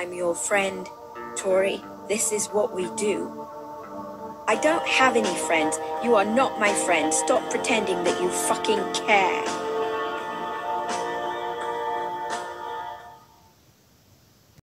I'm your friend. Tori, this is what we do. I don't have any friends. You are not my friend. Stop pretending that you fucking care.